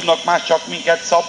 tudnak már csak minket szap.